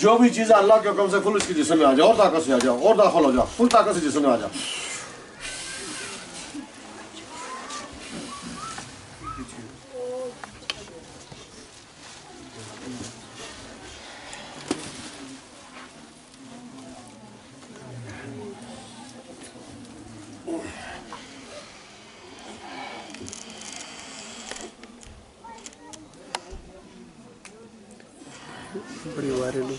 जो भी चीज़ अल्लाह के हुक्म से खुल, उसकी जिसम में आ जाओ और ताकत से आ जाओ, और दाखिल हो जाओ, फुल ताकत से जिसम में आ जाओ। बड़ी वायरल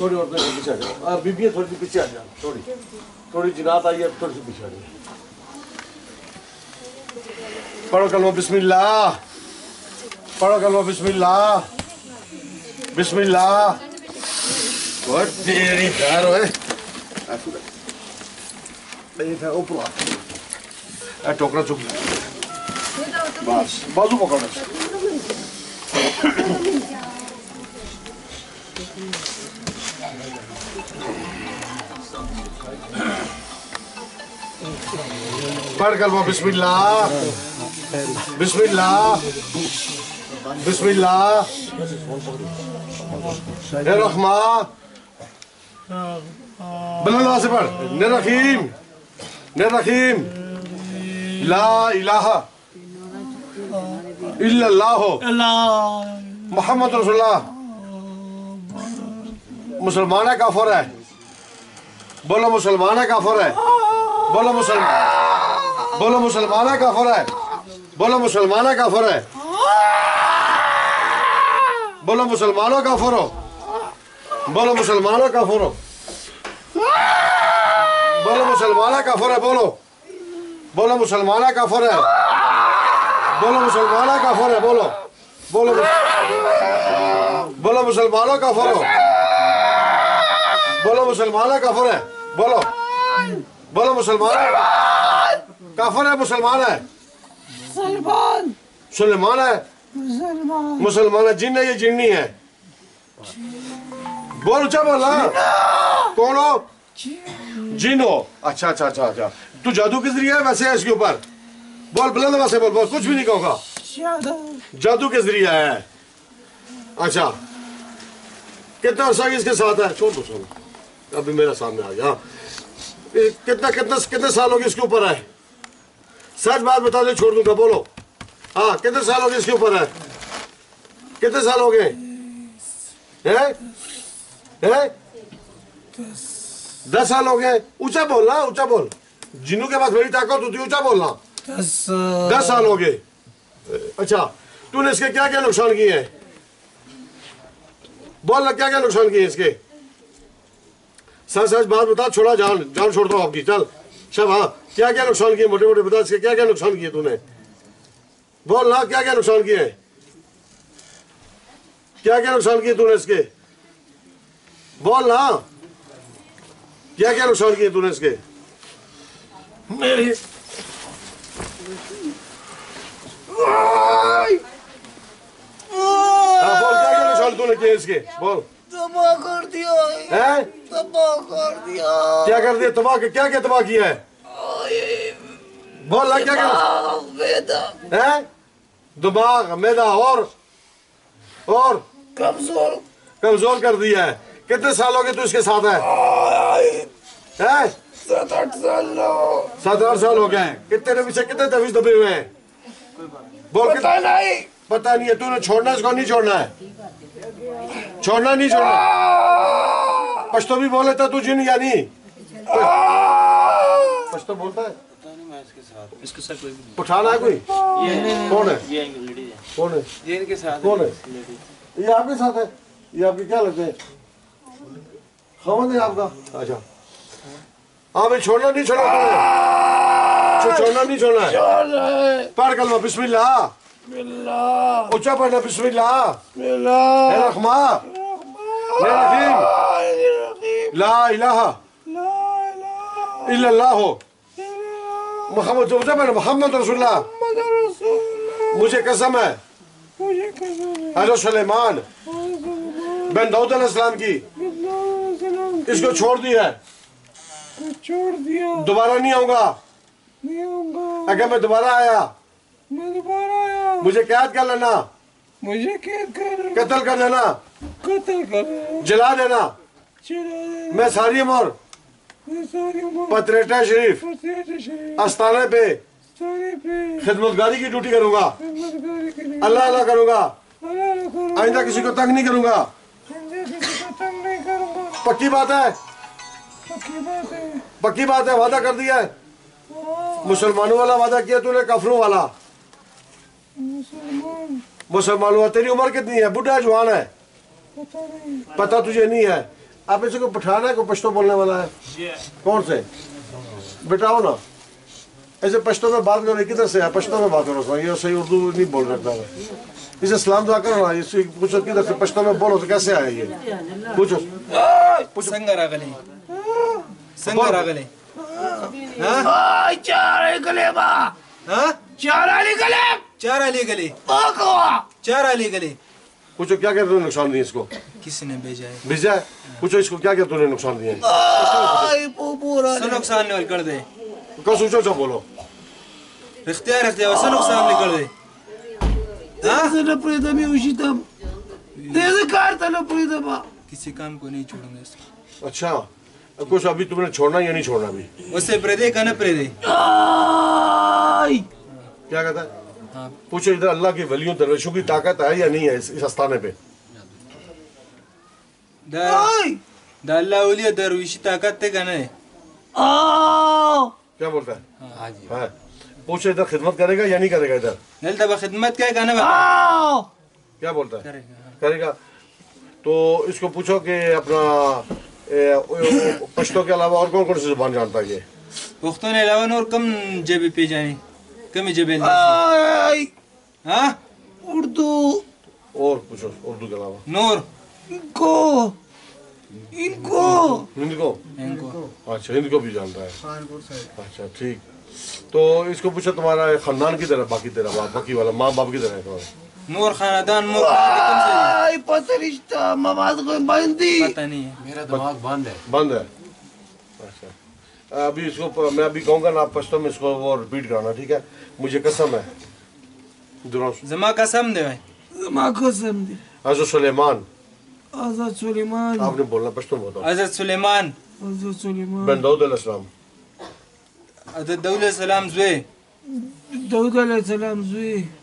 थोड़ी और पीछे आ जाओ। आ, बीबियाँ थोड़ी सी पीछे आ जाओ थोड़ी थोड़ी जिनात आई है थोड़ी सी पीछे आ जाओ। पढ़ो कलमा बिस्मिल्लाह। पढ़ो कलमा बिस्मिल्लाह। बिस्मिल्लाह। बहुत तेरी प्यार है ऊपर आ टोकरा चुप बस बाजू पकड़ो। पढ़ कलमा बिस्मिल्लाह बिस्मिल्लाह बिस्मिल्लाह ए रहमान बुलंद से पढ़ ने रहीम ने ला इलाहा इल्लल्लाह मोहम्मद रसूलुल्लाह मुसलमान है काफर है बोलो मुसलमान है काफर है बोलो मुसलमान बोलो मुसलमान है काफर है बोलो मुसलमान है काफर है बोलो मुसलमानों काफर हो बोलो मुसलमानों काफर हो बोलो मुसलमान है काफर है बोलो बोलो मुसलमान है काफर है बोलो मुसलमान है काफर है बोलो बोलो बोलो मुसलमानों काफर हो बोलो मुसलमान है काफर है। बोलो। बोलो मुसलमान। है काफर है मुसलमान है। सलमान सुलेमान है। मुसलमान। है जिन है ये जिन्नी है। बोल ऊँचा बोला कौन हो? जिन हो अच्छा अच्छा अच्छा अच्छा। तू जादू किस ज़रिए है? वैसे है इसके ऊपर। बोल बुलंद वैसे बोल बोल। कुछ भी नहीं कहूँगा। जादू किस ज़रिए है? अच्छा। कितना अर्सा इसके साथ है? छोड़ दो छोड़ अभी मेरे सामने आ गया। कितना कितना, कितने साल हो गए इसके ऊपर है सच बात बता दो, छोड़ दूँगा, बोलो। हाँ कितने साल हो गए इसके ऊपर है कितने साल हो गए? हैं? हैं? दस साल हो गए। ऊँचा बोलना ऊँचा बोल। जिन्हों के पास बड़ी ताकत होती ऊँचा बोलना। दस दस साल हो गए। अच्छा तूने इसके क्या क्या नुकसान किए हैं? बोल क्या क्या नुकसान किए इसके? सच सच बात बता, छोड़ा जान जान छोड़ दो आपकी, चल। सब हाँ क्या क्या नुकसान किए, मोटे मोटे, बता इसके, क्या क्या नुकसान किए तूने? बोल ना क्या क्या नुकसान किए? क्या क्या नुकसान किए तूने इसके? बोल ना क्या क्या नुकसान किए तूने इसके? मेरी हाँ बोल, क्या क्या नुकसान तूने किए इसके? बोल। तबाह कर दिया। हैं? तबाह कर दिया। क्या कर दिया? तबाह क्या क्या तबाह किया है? बोल क्या क्या बेदा हैं? दिमाग मैदा और और? कमज़ोर। कमज़ोर कर दिया है। कितने साल हो गए तू इसके साथ है? सात आठ साल सात आठ साल हो गए हैं। कितने पीछे कितने तवीज दबे हुए हैं? बोल पता नहीं। पता नहीं है तूने छोड़ना इसको नहीं छोड़ना है। छोड़ना नहीं छोड़ना। पश्तो भी बोले तो तू जिन या नहीं पश्तो बोलता है। इसके साथ कोई भी उठाना है कोई? कौन है? ये कौन है? ये इनके साथ कौन है? ये आपके साथ है? ये आपके क्या लगते हैं? खमद है आपका। अच्छा। हाँ भाई छोड़ना नहीं छोड़ना छोड़ना नहीं छोड़ना है। पढ़ कलमा बिस्मिल्लाह। बिस्मिल्लाह ऊँचा पढ़ना बिस्मिल्लाह बिस्मिल्लाह रहमा ए रहीम ला इलाहा इल्लल्लाह मोहम्मद ऊँचा पढ़ना मोहम्मद रसूलुल्लाह मुझे कसम है हज़रत सुलेमान बिन दाऊद अलैहिस्सलाम की इसको छोड़ दिया है। छोड़ दिया। दोबारा नहीं आऊँगा। अगर मैं दोबारा आया मैं दोबारा आया मुझे कैद कर लेना। मुझे कर कत्ल कर देना कत्ल कर जला देना। मैं सारी उम्र मैं सारी उम्र पत्रेटा शरीफ आस्थाने पे खिदमतगारी की ड्यूटी करूँगा। अल्लाह अल्लाह करूँगा। आइंदा किसी को तंग नहीं करूँगा। है। पक्की बात है। पक्की बात है वादा कर दिया है। मुसलमानों वाला वादा किया तूने कफरों वाला। मुसलमान हुआ तेरी उम्र कितनी है? बुढ़ा जवान है। पता, तुझे नहीं है। आप इसे को पठाना है को पश्तो बोलने वाला है? कौन से? बिठाओ ना। ऐसे पश्तो में बात करो किधर से है? पश्तो में बात करो ये सही उर्दू नहीं बोल सकता है इसे सलाम दुआ करो ना इसे पूछो किधर से पश्तो में बोलो तो कैसे आया ये? पूछो। पूछो। संगर आगले संगर आगले हाँ? चार गले बा। हाँ? चार गले। चार अली गली। चार अली गली। पूछो क्या क्या तूने नुकसान दिए इसको? किसने भेजा है? भेजा है पूछो इसको क्या क्या तूने नुकसान दिए नुकसान नहीं कर दे। क्या सोचो जो बोलो। इख्तियार इख्तियार वैसे नुकसान नहीं कर दे। ऐसे न प्रीतम ही उशितम तेरे कार था ना प्रीतम। किसी काम को नहीं छोड़ूँगा इसको। अच्छा कुछ अभी तुमने छोड़ना या नहीं छोड़ना अभी? वैसे प्रेदे का ना प्रेदे क्या कहता है? पूछो इधर अल्लाह के वलियों दरवेशों की ताकत है या नहीं है इस, अस्थाने पे? अल्लाह वली दरवेशी ताकत है क्या नहीं क्या बोलता है? हाँ, हाँ जी। हाँ। पूछो इधर खिदमत करेगा या नहीं करेगा इधर? नहीं तो तब खिदमत क्या कहना क्या बोलता है? करेगा हाँ। करेगा। तो इसको पूछो कि अपना पश्तो के अलावा और कौन कौन सी ज़ुबान जानता है ये? पुख्तों के अलावा और कम जेबी पी जाए Kımıcı Ay. Ha? Urdu. Or buçuk. Urdu galiba. Nur. Inko. इनको इनको इनको अच्छा इनको भी जानता है अच्छा ठीक तो इसको पूछा तुम्हारा खानदान की तरह बाकी तेरा बाप बाकी वाला माँ बाप की तरह तुम्हारा नूर खानदान पता बंदी पता नहीं है मेरा दिमाग बंद है बंद है अच्छा अभी इसको मैं अभी कहूँगा ना आप पश्तो इसको वो रिपीट कराना ठीक है? मुझे कसम है। जमा कसम दे भाई। जमा कसम दे। सुलेमान। सुलेमान। आपने बोलना बताओ। सुलेमान। सुलेमान। दाऊद दाऊद दाऊद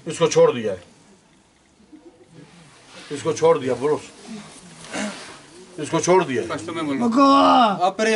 इसको छोड़ दिया है। इसको छोड़ दिया बोलो। इसको छोड़ दिया बोलो अपरे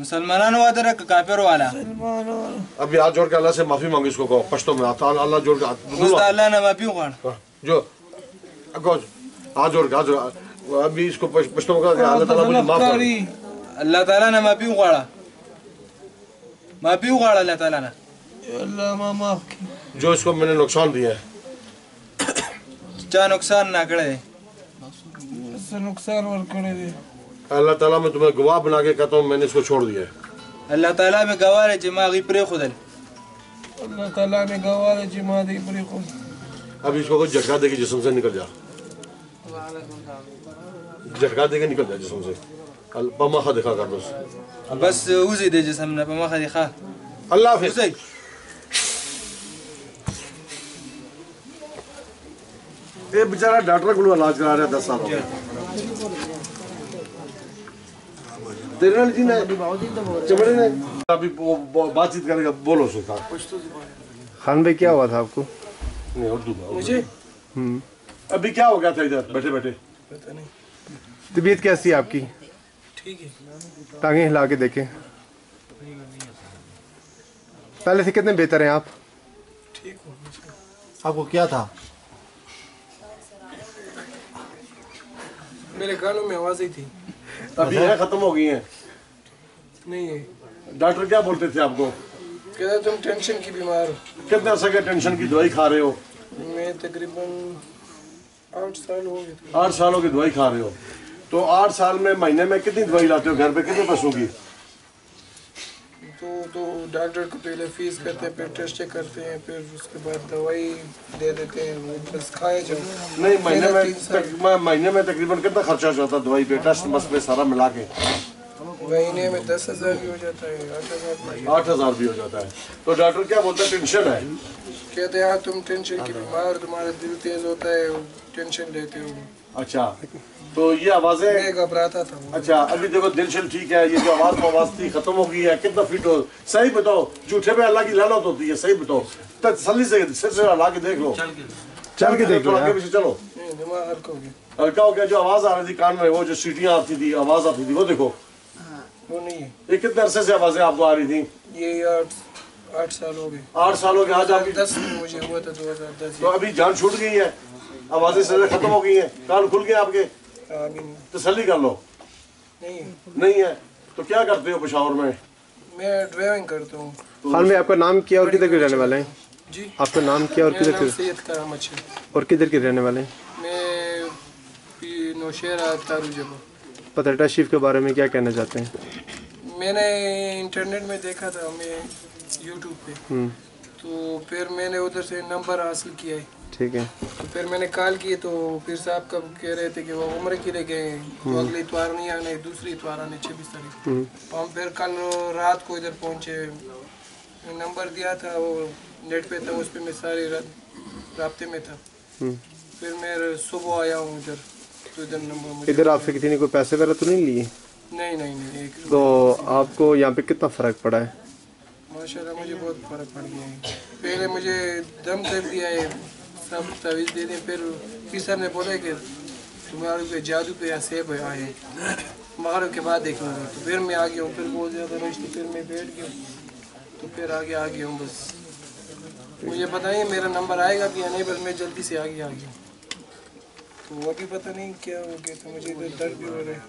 मुसलमानों वाला रख काफिर वाला अब याद जोड़ के अल्लाह से माफी मांगी इसको कहो पश्तो में आता अल्लाह जोड़ के मुस्ता अल्लाह ने माफी कौन जो अगो आज जोड़ आज अभी इसको पश्तो में कहा अल्लाह ताला मुझे माफ कर अल्लाह ताला ने माफी कौड़ा माफी कौड़ा अल्लाह ताला ने अल्लाह माफ जो इसको मैंने नुकसान दिया है क्या नुकसान ना करे नुकसान और करे अल्लाह ताला मैं तुम्हें गवाह बना के कहता हूँ मैंने इसको छोड़ दिया अल्लाह ताला में गवाह है जिमा अभी परे खुद अल्लाह ताला में गवाह है जिमा अभी परे खुद अब इसको कोई झटका के जिसम से निकल जा। झटका के निकल जा जिसम से। पमाखा दिखा कर बस। बस उसे दे जिसम ने पमाखा दिखा। अल्लाह हाफिज़। ये बेचारा डॉक्टर को इलाज करा रहा है दस साल तेरे नाल जी ने चमड़े ने अभी बातचीत करेगा बोलो सुल्तान खान भाई क्या हुआ था आपको? नहीं उर्दू में मुझे? अभी क्या हो गया था इधर? बैठे बैठे। तबीयत कैसी है आपकी? ठीक है। टांगे हिला के देखें। पहले से कितने बेहतर हैं आप? ठीक हूँ आपको क्या था? मेरे कानों में आवाज़ ही थी। अभी है खत्म हो गई है। नहीं डॉक्टर क्या बोलते थे आपको? कहते तुम टेंशन की बीमार हो। कितने अरसे के टेंशन की दवाई खा रहे हो? मैं तकरीबन आठ साल हो गए आठ सालों की दवाई खा रहे हो। तो आठ साल में महीने में कितनी दवाई लाते हो? घर पे कितने पशु की? तो तो डॉक्टर को पहले फ़ीस करते हैं फिर टेस्ट करते हैं फिर उसके बाद दवाई दे देते हैं वो बस खाए जाओ नहीं महीने में तक, मैं महीने में तकरीबन कितना खर्चा हो जाता है दवाई पे? टेस्ट बस पे सारा मिला के। महीने में दस हज़ार भी हो जाता है आठ हज़ार भी। आठ हज़ार भी हो जाता है। तो डॉक्टर क्या बोलता है? टेंशन है। कहते हैं हाँ तुम टेंशन की बीमार तुम्हारा दिल तेज होता है टेंशन लेते हो। अच्छा। तो ये आवाज़ें घबराता था अच्छा अभी देखो दिल शल ठीक है ये जो आवाज़ आवाज़ थी खत्म हो गई है कितना फिट हो। सही बताओ झूठे पे अल्लाह की लानत होती है सही बताओ। तसल्ली से सिर से ला के देख लो। चल के। देख लो आगे पीछे चलो। हल्का हो गया। हो जो आवाज़ आ रही थी कान में वो जो सीटियाँ आती थी आवाज़ आती थी वो देखो। वो नहीं है। ये कितने अरसे से आवाज़ें आपको आ रही थी? ये आठ साल हो गए। आठ सालों के आज आपकी दस मुझे हुआ था दो हज़ार दस। तो अभी जान छूट गई है आवाज़ें खत्म हो गई है कान खुल गए आपके। तसल्ली कर लो। नहीं। नहीं है तो क्या करते हो पेशावर में? मैं ड्राइविंग करता हूँ। खान भाई आपका नाम क्या और किधर के रहने वाले हैं? जी। आपका नाम क्या और किधर के है और किधर के रहने वाले हैं? मैं तारू पतरटा शिफ के बारे में क्या कहना चाहते हैं? मैंने इंटरनेट में देखा था मैं यूट्यूब पे। हम्म, तो फिर मैंने उधर से नंबर हासिल किया है। ठीक है। तो फिर मैंने कॉल की तो फिर साहब कब कह रहे थे कि वो उम्र के लिए गए तो अगले इतवार नहीं आने दूसरी इतवार आने छब्बीस तारीख। हम्म, तो हम फिर कल रात को इधर पहुँचे। नंबर दिया था वो नेट पे था उस पर मैं सारे राब्ते में था। हम्म। फिर मैं सुबह आया हूँ इधर तो इधर नंबर इधर आपसे किसी ने कोई पैसे वगैरह तो नहीं लिए? नहीं नहीं नहीं तो आपको यहाँ पे कितना फ़र्क पड़ा है? माशाल्लाह मुझे बहुत फ़र्क पड़ गया है। पहले मुझे दम कर दिया है। सब तवीज़ दे दें फिर फिर सर ने बोला कि तुम्हारे पे जादू पे या सेब आए मगरब के बाद देखना था तो फिर मैं आ गया हूँ, फिर बहुत ज़्यादा रश थी, फिर मैं बैठ गया तो फिर आगे आ गया हूँ बस। मुझे पता नहीं मेरा नंबर आएगा कि या नहीं, बस मैं जल्दी से आगे आ गया तो अभी पता नहीं क्या हो गया तो मुझे इधर दर्द भी हो रहा है।